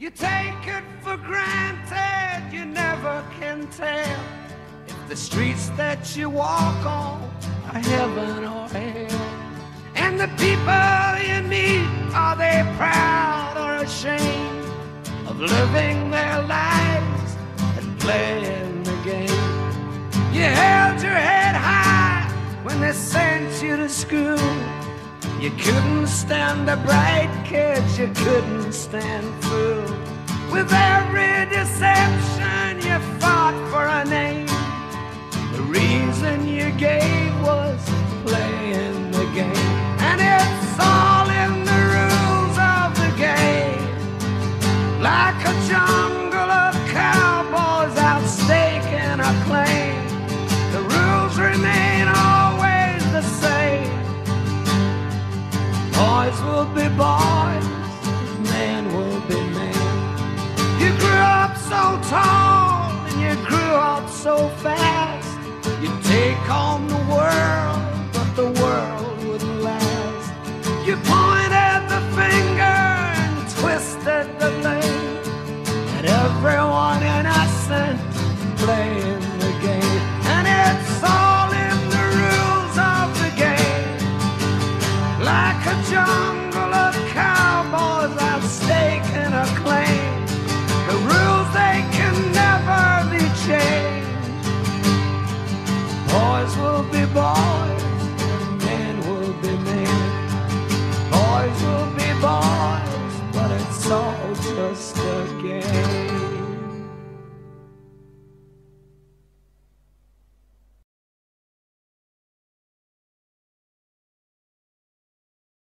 You take it for granted, you never can tell if the streets that you walk on are heaven or hell. And the people you meet, are they proud or ashamed of living their lives and playing You couldn't stand the bright kids, you couldn't stand fool. With every deception, you fought for a name. The reason you gave boys will be boys, men will be men. You grew up so tall and you grew up so fast. You take on the world, but the world wouldn't last. You pointed the finger and twisted the blade at everyone innocent playing. a jungle of cowboys at stake in a claim. The rules they can never be changed. Boys will be boys, and men will be men. Boys will be boys, but it's all just a game.